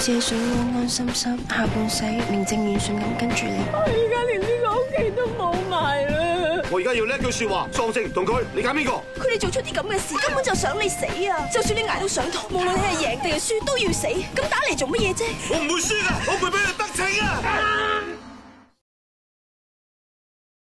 只水想安安心心下半世名正言顺咁跟住你。我而家连呢个屋企都冇埋啦！我而家要叻句说话，丧正唔同佢，你拣边个？佢哋做出啲咁嘅事，根本就想你死啊！就算你挨到上堂，无论你系赢定系输，都要死。咁打嚟做乜嘢啫？我唔会输噶，我俾你。